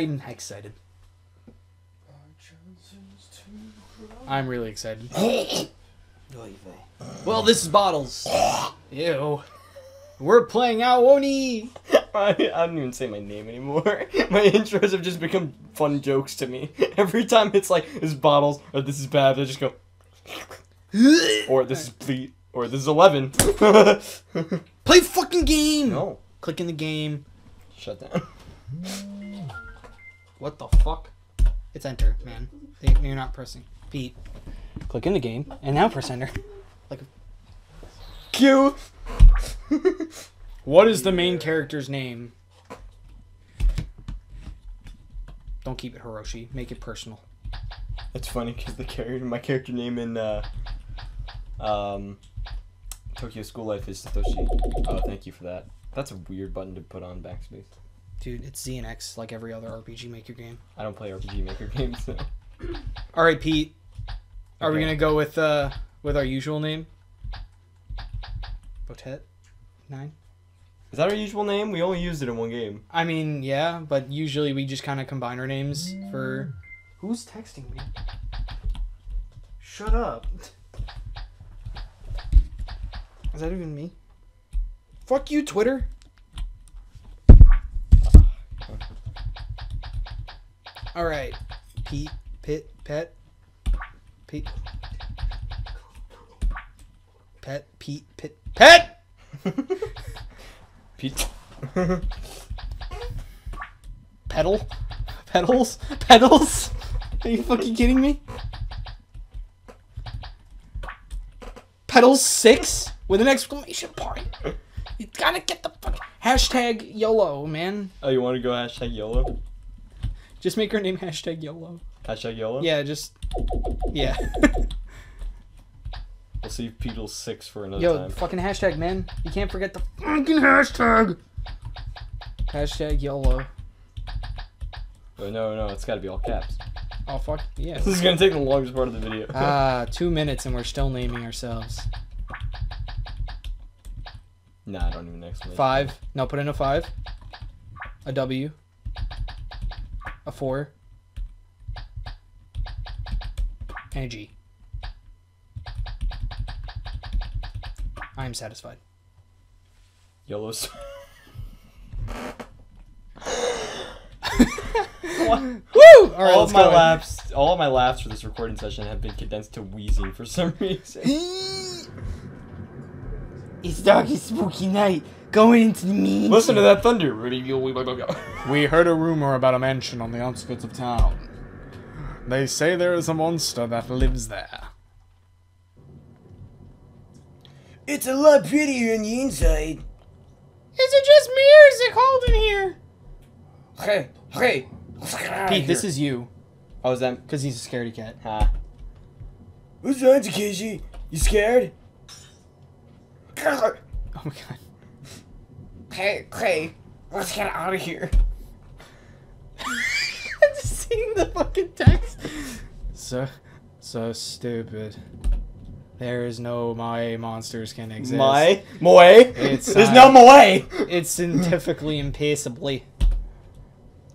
I'm excited. I'm really excited. well, this is Bottles. Ew. We're playing Ao Oni. I, I don't even say my name anymore. My intros have just become fun jokes to me. Every time it's like, this is Bottles, or this is Bad, I just go, or this is Pleat, or this is 11. Play fucking game. no. Click in the game. Shut down. What the fuck? It's enter, man. They- You're not pressing. Pete. Click in the game and now press enter. Like. Q! What is the main character's name? Don't keep it Hiroshi. Make it personal. It's funny because the character, my character name in uh, um, Tokyo School Life is Satoshi. Oh, thank you for that. That's a weird button to put on backspace. Dude, it's Z and X like every other RPG Maker game. I don't play RPG Maker games. So. All right, Pete. Are we gonna go with uh with our usual name? Botet? Nine? Is that our usual name? We only used it in one game. I mean, yeah, but usually we just kind of combine our names for. Who's texting me? Shut up. Is that even me? Fuck you, Twitter. All right, Pete, Pit, Pet, Pete, Pet, Pete, Pit, Pet. Pete. Pedal? Pedals? Pedals? Are you fucking kidding me? Pedals 6 with an exclamation point. You gotta get the fuck. Hashtag YOLO, man. oh, you want to go hashtag YOLO? Just make her name hashtag YOLO. Hashtag YOLO? Yeah, just. Yeah. We'll see Beatles 6 for another Yo, time. fucking hashtag, man. You can't forget the fucking hashtag. Hashtag YOLO. Oh, no, no, it's gotta be all caps. Oh, fuck. Yeah. This is gonna take the longest part of the video. Ah, two minutes and we're still naming ourselves. nah, I don't even explain. Five. No, put in a five. A W. A four. And a G. I'm satisfied. YOLO's. Woo! All right, all of my go. laughs, all of my laughs for this recording session have been condensed to wheezing for some reason. It's dark and spooky night. Going into the mean. Listen to that thunder, Rudy. We heard a rumor about a mansion on the outskirts of town. They say there is a monster that lives there. It's a lot prettier on the inside. Is it just me or is it cold in here? Hey, hey. let's Pete, this is you. Oh, is that? Because he's a scaredy cat. Ha. What's wrong, Takeshi? You scared? Oh my god. Hey, hey. Let's get out of here. I'm just seeing the fucking text. So, so stupid. There is no my monsters can exist. My Moe. It's, There's uh, no Moe. It's scientifically impossibly.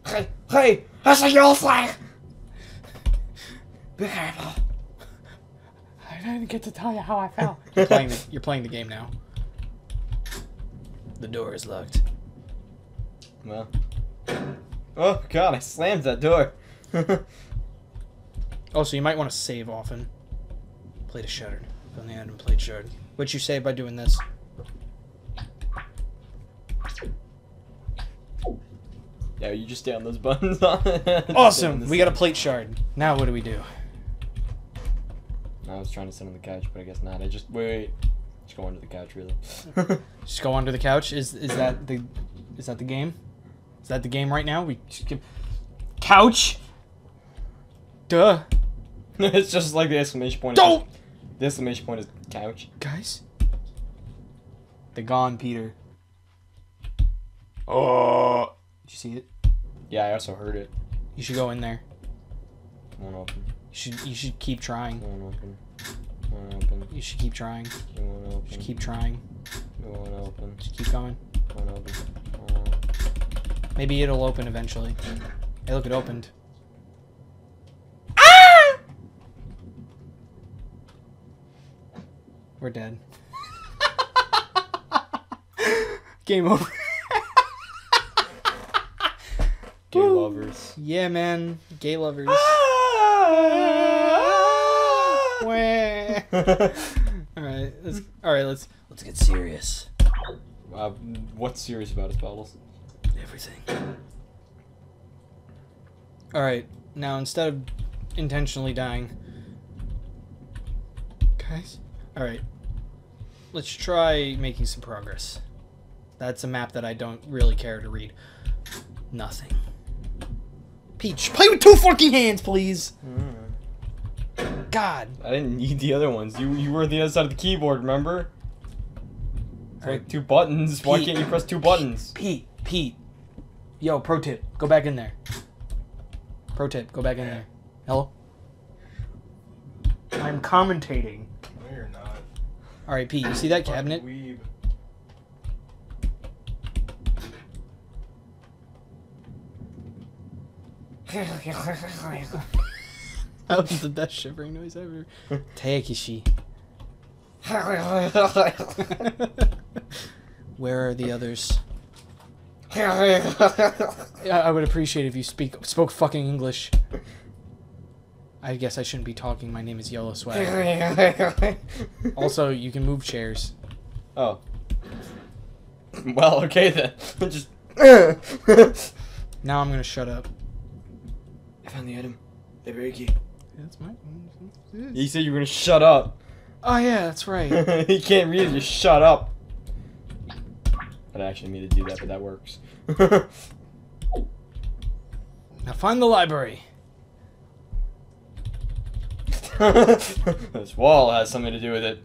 Hey, hey. That's a yellow flag. Be careful. I didn't get to tell you how I felt. You're playing the, you're playing the game now. The door is locked. Well. Oh God! I slammed that door. Oh, so you might want to save often. Played a shuttered. On the end and played shuttered. What you save by doing this? yeah, you just stay on those buttons. Just stay on Awesome. We got a plate shard. Now what do we do? I was trying to sit on the couch, but I guess not. I just wait. Just go under the couch, really. Just go under the couch. Is is that the is that the game? Is that the game right now? We just give couch. Duh. it's just like the exclamation point. Don't The exclamation point is couch. guys. The gone Peter. Oh. Did you see it? Yeah, I also heard it. You should go in there. Won't open. You should you should keep trying. Won't open. You should keep trying. It won't You should keep trying. It won't open. Just keep going. Won't open. Won't- Maybe it'll open eventually. Hey, look, it opened. Ah! We're dead. Game over. Gay lovers. Yeah, man. Gay lovers. Wah. all right, let's all right. Let's let's get serious. uh, what's serious about his bottles? Everything. All right, now instead of intentionally dying, guys. All right, let's try making some progress. That's a map that I don't really care to read. Nothing. Peach, play with two fucking hands, please. God. I didn't need the other ones. You you were the other side of the keyboard, remember? It's like two buttons. Why can't you press two buttons? Pete, Pete. Yo, pro tip, go back in there. Pro tip, go back in there. Hello? I'm commentating. No, you're not. Alright, Pete, you see that cabinet? Weeb. That was the best shivering noise ever. Takeshi. Where are the others? Yeah, I would appreciate if you speak spoke fucking English. I guess I shouldn't be talking. My name is Yellow Swag. Also, you can move chairs. oh. Well, okay then. Just. Now I'm gonna shut up. I found the item. The very key. That's my. You said you were gonna shut up. Oh yeah, that's right. he can't read it. Just shut up. I actually need to do that, but that works. Now find the library. this wall has something to do with it.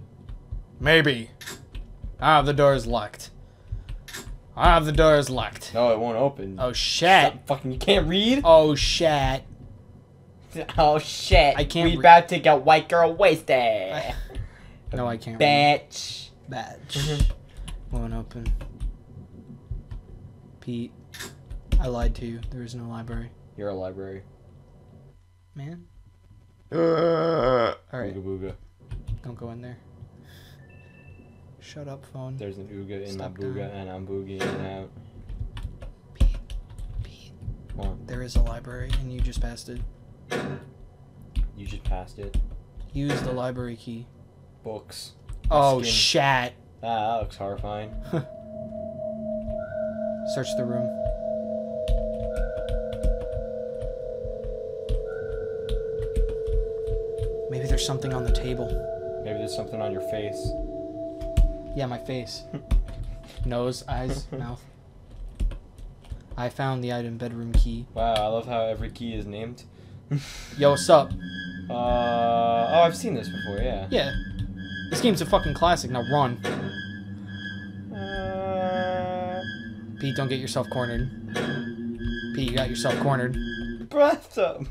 Maybe. Ah, the door is locked. Ah, the door is locked. No, it won't open. Oh shit. Stop fucking! You can't read. Oh shit. Oh shit! I can't We re- about to get white girl wasted. I- No, I can't. read. Bitch. Badge. Mm-hmm. Won't open. Pete, I lied to you. There is no library. You're a library. Man. Alright, Ooga booga. don't go in there. Shut up, phone. There's an ooga in Stop my booga, down. and I'm boogieing out. Pete, Pete, Come on, there is a library and you just passed it. You just passed it. Use the library key. Books. Oh, Skin. shat. Ah, that looks horrifying. Search the room. Maybe there's something on the table. Maybe there's something on your face. Yeah, my face. Nose, eyes, mouth. I found the item bedroom key. Wow, I love how every key is named. Yo, what's up? Uh, oh, I've seen this before, yeah. Yeah. This game's a fucking classic. Now run. Uh, Pete, don't get yourself cornered. Pete, you got yourself cornered. bathtub.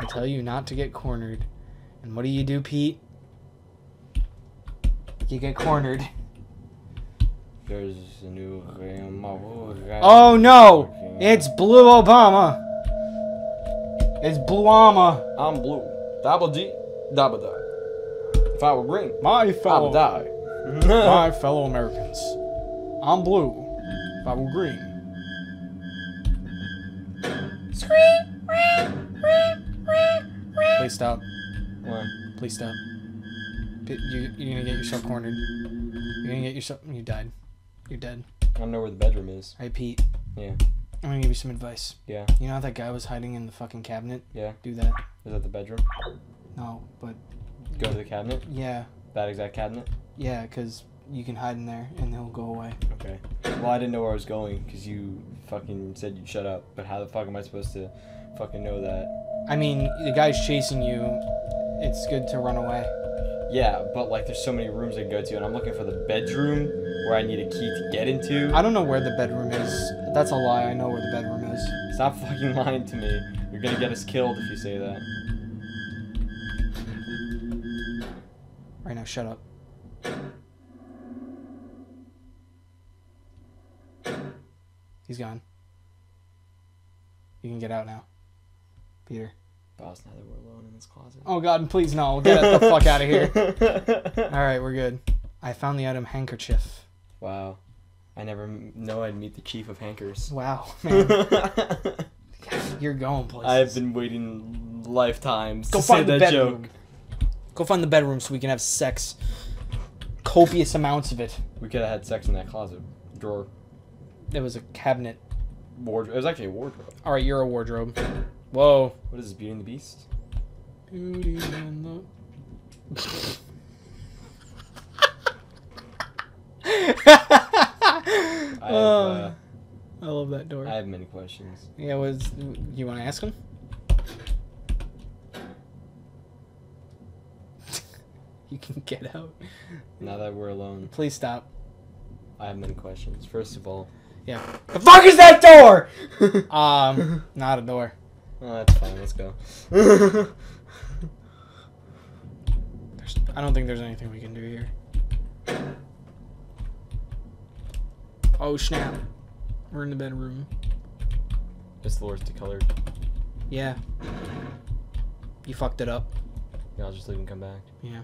I tell you not to get cornered. And what do you do, Pete? You get cornered. There's a new Oh no! It's Blue Obama! It's Blue Obama! I'm blue. Double G, double die. If I were green, My I would die. my fellow Americans. I'm blue. If I were green. Please stop. What? Please stop. You, you're gonna get yourself cornered. You're gonna get yourself. You died. You're dead. I don't know where the bedroom is. Alright, Pete. Yeah. I'm gonna give you some advice. Yeah. You know how that guy was hiding in the fucking cabinet? Yeah. Do that. Is that the bedroom? No, but Go to the cabinet. yeah. That exact cabinet. Yeah, because you can hide in there and he'll go away. Okay. Well, I didn't know where I was going because you fucking said you'd shut up. But how the fuck am I supposed to fucking know that? I mean, the guy's chasing you. It's good to run away. Yeah, but like there's so many rooms I can go to, and I'm looking for the bedroom where I need a key to get into. I don't know where the bedroom is. That's a lie. I know where the bedroom is. Stop fucking lying to me. You're gonna get us killed if you say that. Right now, shut up. He's gone. You can get out now. Peter. Boss, now that we're alone in this closet. Oh god, please no. Get the fuck out of here. Alright, we're good. I found the item handkerchief. Wow. I never m- know I'd meet the chief of hankers. Wow, man. You're going places. I've been waiting lifetimes Go to say find the that joke. bedroom. Go find the bedroom so we can have sex. Copious amounts of it. We could have had sex in that closet drawer. There was a cabinet. Wardrobe. It was actually a wardrobe. Alright, you're a wardrobe. Whoa. What is this, Beauty and the Beast? Beauty and the- I have, Oh, uh, I love that door. I have many questions. Yeah, was you want to ask him? you can get out. Now that we're alone, Please stop. I have many questions. First of all, Yeah. the fuck is that door? Um, not a door. oh, that's fine. Let's go. I don't think there's anything we can do here. Oh snap! We're in the bedroom. this floor's decolored. Yeah. You fucked it up. Yeah, I'll just leave and come back. Yeah.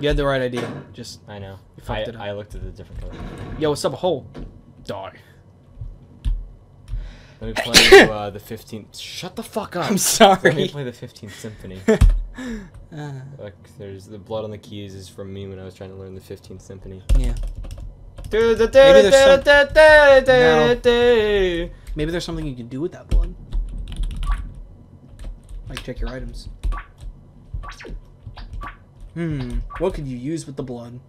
You had the right idea. Just I know. You I, it up. I looked at the different color. yo, what's up? A hole. Die. Let me play uh, the 15th. Shut the fuck up. I'm sorry. Let me play the 15th symphony. Uh, Look, there's the blood on the keys is from me when I was trying to learn the 15th symphony. yeah. Maybe there's some... Maybe there's something you can do with that blood. Like check your items. Hmm. What could you use with the blood?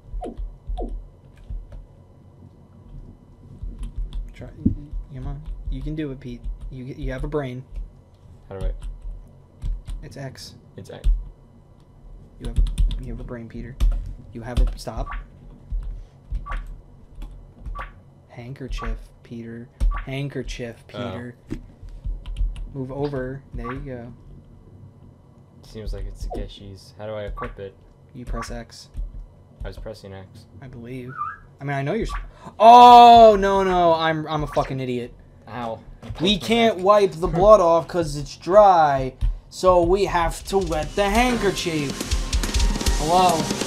Try. Come on. You can do it, Pete. You you have a brain. How do I? It's X. It's X. You have a, you have a brain, Peter. You have a stop. Handkerchief, Peter. Handkerchief, Oh. Peter. Move over. There you go. Seems like it's Takeshi's. How do I equip it? You press X, I was pressing X. I believe. I mean, I know you're. Oh no no! I'm I'm a fucking idiot. Ow. We can't wipe the blood off because it's dry, so we have to wet the handkerchief. Hello.